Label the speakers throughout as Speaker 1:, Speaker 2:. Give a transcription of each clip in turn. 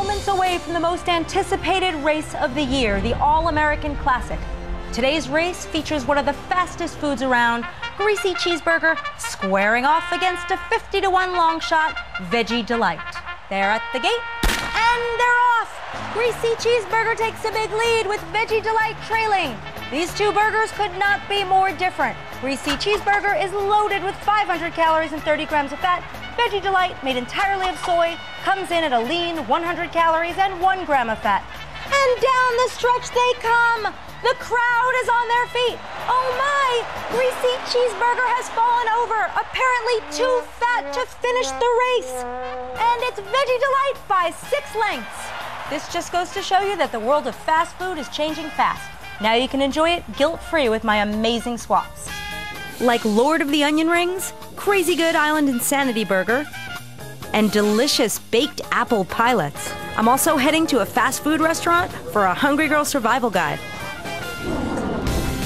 Speaker 1: moments away from the most anticipated race of the year, the All American Classic. Today's race features one of the fastest foods around, Greasy Cheeseburger, squaring off against a 50 to 1 long shot, Veggie Delight. They're at the gate, and they're off. Greasy Cheeseburger takes a big lead with Veggie Delight trailing. These two burgers could not be more different. Greasy Cheeseburger is loaded with 500 calories and 30 grams of fat. Veggie Delight, made entirely of soy, comes in at a lean 100 calories and 1 gram of fat. And down the stretch they come. The crowd is on their feet. Oh my! Greasy Cheeseburger has fallen over, apparently too fat to finish the race. And it's Veggie Delight by six lengths. This just goes to show you that the world of fast food is changing fast. Now you can enjoy it guilt-free with my amazing swaps. Like Lord of the Onion Rings, Crazy Good Island Insanity Burger, and delicious baked apple pilots. I'm also heading to a fast food restaurant for a Hungry Girl survival guide.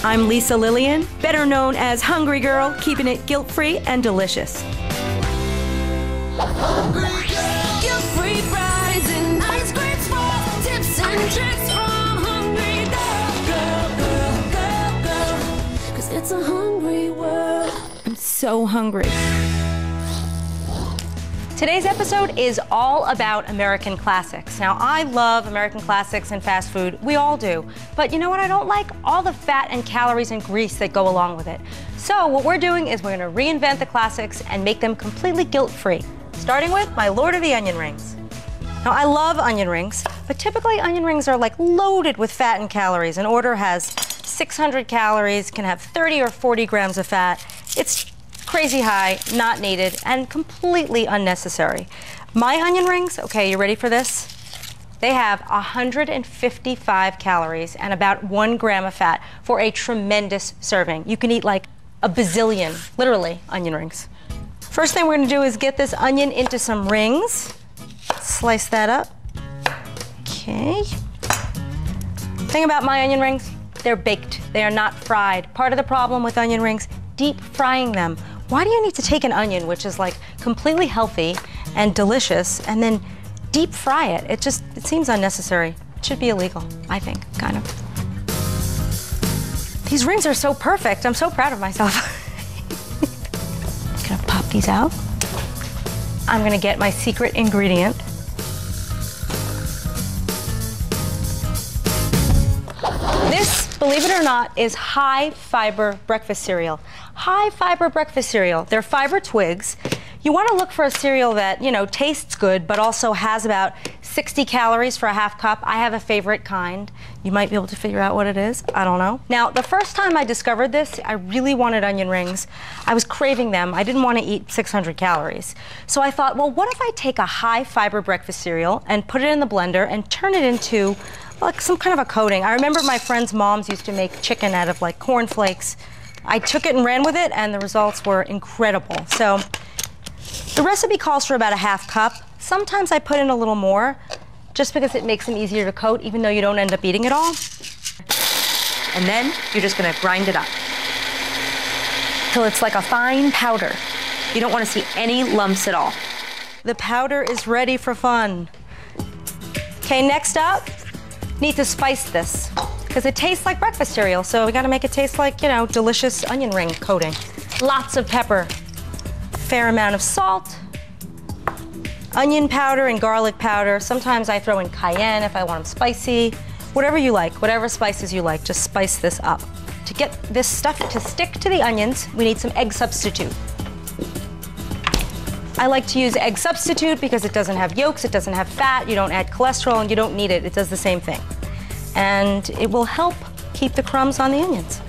Speaker 1: I'm Lisa Lillian, better known as Hungry Girl, keeping it guilt free and delicious.
Speaker 2: Guilt-free Fridays and ice cream tips and tricks
Speaker 1: so hungry. Today's episode is all about American classics. Now, I love American classics and fast food. We all do. But you know what I don't like? All the fat and calories and grease that go along with it. So, what we're doing is we're going to reinvent the classics and make them completely guilt free. Starting with my Lord of the Onion Rings. Now, I love onion rings, but typically onion rings are like loaded with fat and calories. An order has 600 calories, can have 30 or 40 grams of fat. It's crazy high, not needed, and completely unnecessary. My onion rings, okay, you ready for this? They have 155 calories and about one gram of fat for a tremendous serving. You can eat like a bazillion, literally, onion rings. First thing we're gonna do is get this onion into some rings. Slice that up. Okay. Thing about my onion rings, they're baked. They are not fried. Part of the problem with onion rings, deep frying them. Why do you need to take an onion, which is like completely healthy and delicious, and then deep fry it? It just it seems unnecessary. It should be illegal, I think, kind of. These rings are so perfect. I'm so proud of myself. I'm gonna pop these out. I'm gonna get my secret ingredient. Believe it or not, is high fiber breakfast cereal. High fiber breakfast cereal. They're fiber twigs. You want to look for a cereal that, you know, tastes good but also has about 60 calories for a half cup. I have a favorite kind. You might be able to figure out what it is. I don't know. Now, the first time I discovered this, I really wanted onion rings. I was craving them. I didn't want to eat 600 calories. So I thought, well, what if I take a high fiber breakfast cereal and put it in the blender and turn it into like some kind of a coating. I remember my friends' moms used to make chicken out of like cornflakes. I took it and ran with it, and the results were incredible. So the recipe calls for about a half cup. Sometimes I put in a little more, just because it makes them easier to coat, even though you don't end up eating it all.
Speaker 3: And then you're just gonna grind it up till it's like a fine powder. You don't wanna see any lumps at all.
Speaker 1: The powder is ready for fun. Okay, next up, need to spice this because it tastes like breakfast cereal, so we gotta make it taste like, you know, delicious onion ring coating. Lots of pepper, fair amount of salt, onion powder and garlic powder. Sometimes I throw in cayenne if I want them spicy. Whatever you like, whatever spices you like, just spice this up. To get this stuff to stick to the onions, we need some egg substitute. I like to use egg substitute because it doesn't have yolks, it doesn't have fat, you don't add cholesterol, and you don't need it. It does the same thing. And it will help keep the crumbs on the onions.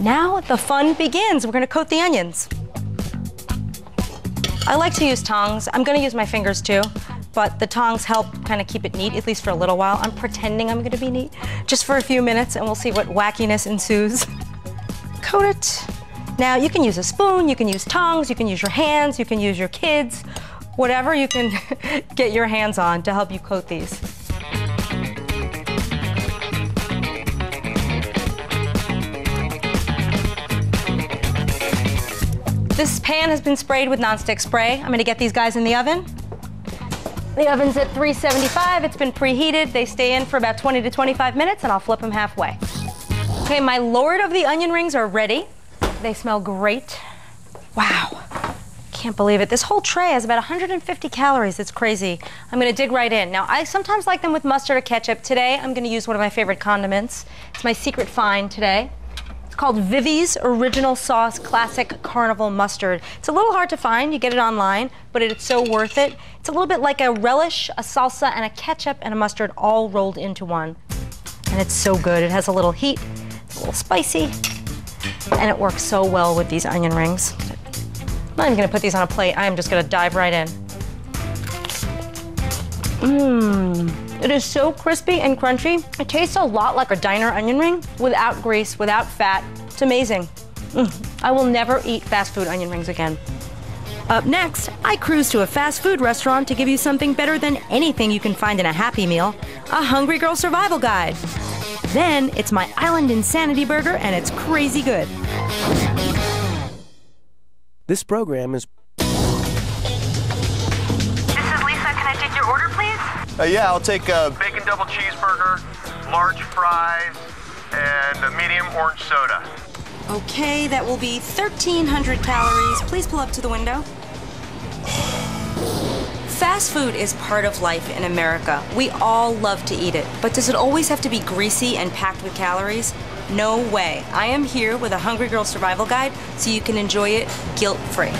Speaker 1: Now the fun begins. We're gonna coat the onions. I like to use tongs. I'm gonna use my fingers too, but the tongs help kind of keep it neat, at least for a little while. I'm pretending I'm gonna be neat, just for a few minutes, and we'll see what wackiness ensues. Coat it. Now you can use a spoon, you can use tongs, you can use your hands, you can use your kids, whatever you can get your hands on to help you coat these. This pan has been sprayed with nonstick spray. I'm gonna get these guys in the oven. The oven's at 375. It's been preheated. They stay in for about 20 to 25 minutes, and I'll flip them halfway. Okay, my Lord of the Onion rings are ready. They smell great. Wow. Can't believe it. This whole tray has about 150 calories. It's crazy. I'm to dig right in. Now, I sometimes like them with mustard or ketchup. Today, I'm to use one of my favorite condiments. It's my secret find today. It's called Vivi's Original Sauce Classic Carnival Mustard. It's a little hard to find. You get it online, but it's so worth it. It's a little bit like a relish, a salsa, and a ketchup and a mustard all rolled into one. And it's so good. It has a little heat, it's a little spicy, and it works so well with these onion rings. I'm not even gonna put these on a plate. I am just gonna dive right in. Mmm. It is so crispy and crunchy. It tastes a lot like a diner onion ring without grease, without fat. It's amazing. Mm. I will never eat fast food onion rings again. Up next, I cruise to a fast food restaurant to give you something better than anything you can find in a Happy Meal a Hungry Girl Survival Guide. Then it's my Island Insanity Burger, and it's crazy good.
Speaker 4: This program is
Speaker 5: This is Lisa. Can I take your order, please?
Speaker 6: Uh, yeah, I'll take a
Speaker 5: Bacon double cheeseburger, large fries, and a medium orange soda.
Speaker 1: Okay, that will be 1,300 calories. Please pull up to the window. Fast food is part of life in America. We all love to eat it. But does it always have to be greasy and packed with calories? No way. I am here with a Hungry Girl Survival Guide so you can enjoy it guilt free.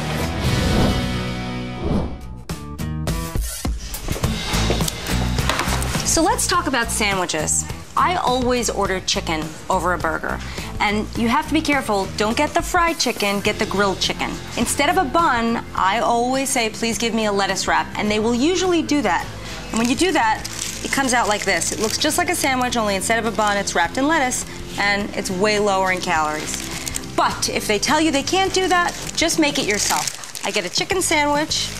Speaker 1: So let's talk about sandwiches. I always order chicken over a burger. And you have to be careful. Don't get the fried chicken, get the grilled chicken. Instead of a bun, I always say, please give me a lettuce wrap. And they will usually do that. And when you do that, it comes out like this. It looks just like a sandwich, only instead of a bun, it's wrapped in lettuce, and it's way lower in calories. But if they tell you they can't do that, just make it yourself. I get a chicken sandwich,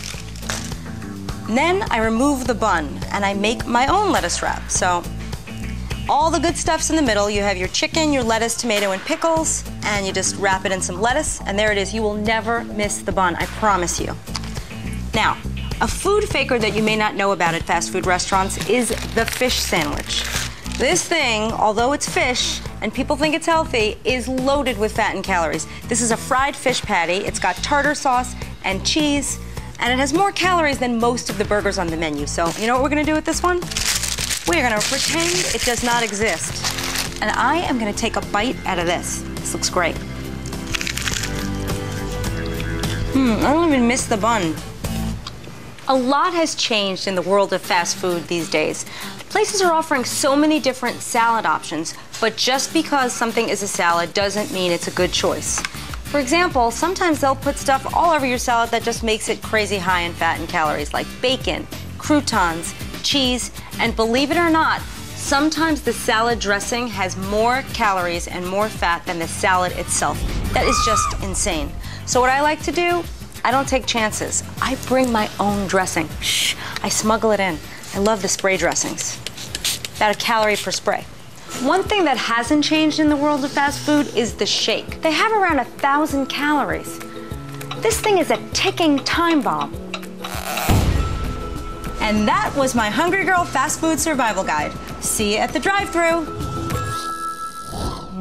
Speaker 1: then I remove the bun and I make my own lettuce wrap. So all the good stuff's in the middle. You have your chicken, your lettuce, tomato, and pickles, and you just wrap it in some lettuce, and there it is. You will never miss the bun, I promise you. Now, a food faker that you may not know about at fast food restaurants is the fish sandwich. This thing, although it's fish and people think it's healthy, is loaded with fat and calories. This is a fried fish patty. It's got tartar sauce and cheese, and it has more calories than most of the burgers on the menu. So, you know what we're gonna do with this one? We're gonna pretend it does not exist. And I am gonna take a bite out of this. This looks great. Hmm, I don't even miss the bun. A lot has changed in the world of fast food these days. Places are offering so many different salad options, but just because something is a salad doesn't mean it's a good choice. For example, sometimes they'll put stuff all over your salad that just makes it crazy high in fat and calories, like bacon, croutons, cheese, and believe it or not, sometimes the salad dressing has more calories and more fat than the salad itself. That is just insane. So, what I like to do, I don't take chances. I bring my own dressing. Shh, I smuggle it in. I love the spray dressings. About a calorie per spray. One thing that hasn't changed in the world of fast food is the shake. They have around a thousand calories. This thing is a ticking time bomb. And that was my Hungry Girl Fast Food Survival Guide. See you at the drive thru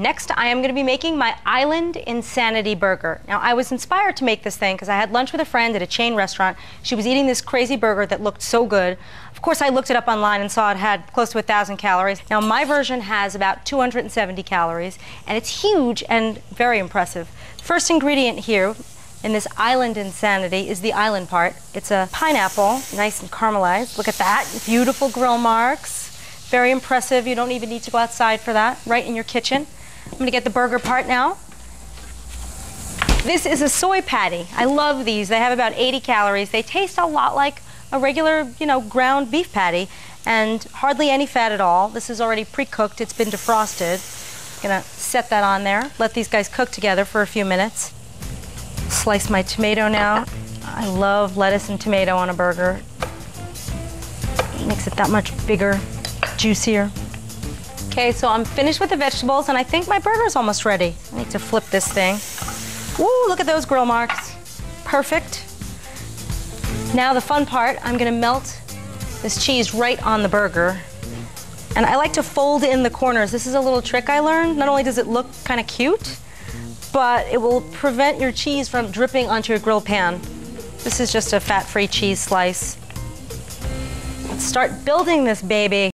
Speaker 1: Next, I am going to be making my Island Insanity Burger. Now, I was inspired to make this thing because I had lunch with a friend at a chain restaurant. She was eating this crazy burger that looked so good. Of course, I looked it up online and saw it had close to 1,000 calories. Now, my version has about 270 calories, and it's huge and very impressive. First ingredient here in this island insanity is the island part. It's a pineapple, nice and caramelized. Look at that, beautiful grill marks. Very impressive. You don't even need to go outside for that, right in your kitchen. I'm gonna get the burger part now. This is a soy patty. I love these. They have about 80 calories. They taste a lot like a regular, you know, ground beef patty and hardly any fat at all. This is already pre-cooked. It's been defrosted. Gonna set that on there. Let these guys cook together for a few minutes. Slice my tomato now. I love lettuce and tomato on a burger. Makes it that much bigger, juicier. Okay, so I'm finished with the vegetables and I think my burger's almost ready. I need to flip this thing. Woo, look at those grill marks. Perfect. Now the fun part, I'm gonna melt this cheese right on the burger. And I like to fold in the corners. This is a little trick I learned. Not only does it look kind of cute, but it will prevent your cheese from dripping onto your grill pan. This is just a fat-free cheese slice. Let's start building this baby.